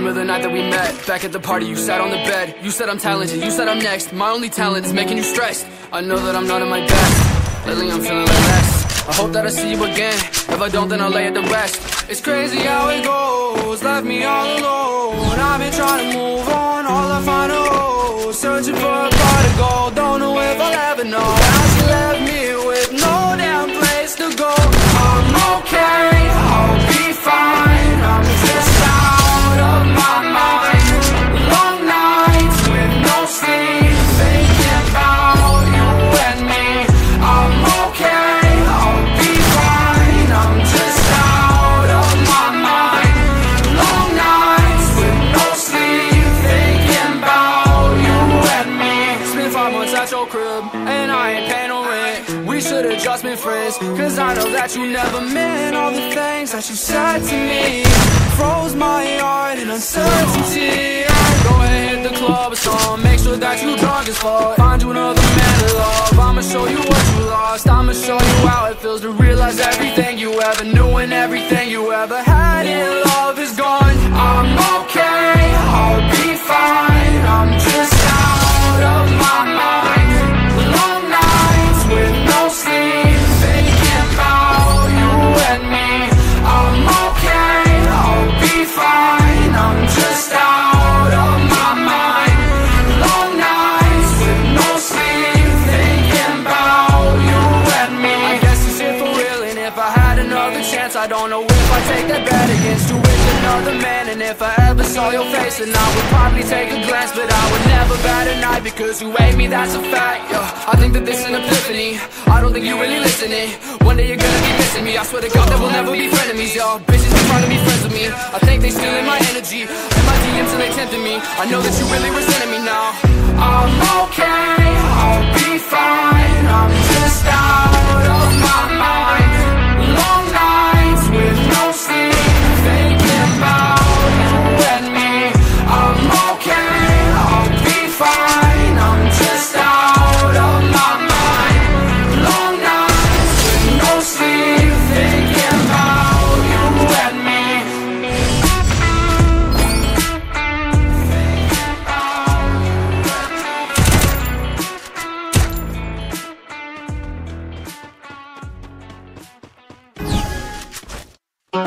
remember the night that we met Back at the party, you sat on the bed. You said I'm talented, you said I'm next. My only talent is making you stressed. I know that I'm not at my best. Lately I'm feeling like less. I hope that I see you again. If I don't, then I'll lay it to rest. It's crazy how it goes. Left me all alone. I've been trying to move on. All I find are holes Searching for a pot of gold five months at your crib And I ain't paying no rent. We should've just been friends Cause I know that you never meant All the things that you said to me. Froze my heart in uncertainty. Go ahead, hit the club or song Make sure that you drunk as fuck. Find you another man to love. I'ma show you what you lost. I'ma show you how it feels to realize everything you ever knew And everything you ever had in love is gone. I'm okay, I'll be fine I don't know if I'd take that bet against you with another man. And if I ever saw your face Then I would probably take a glance. But I would never bat an eye Because you hate me, that's a fact yeah. I think that this is an epiphany. I don't think you're really listening. One day you're gonna be missing me. I swear to God that we'll never be frenemies Y'all. Bitches be trying to be friends with me. I think they stealing my energy. And my DMs and they tempting me. I know that you really resenting me now. I'm okay, I'll be fine. I'm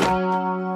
Yeah,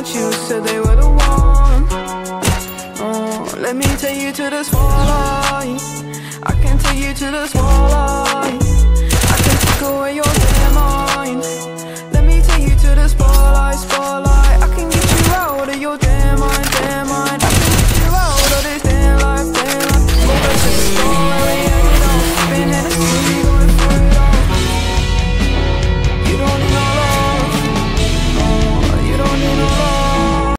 want you said they were the one. Oh, Let me take you to the spotlight. I can take you to the spotlight. I can take away your damn mind.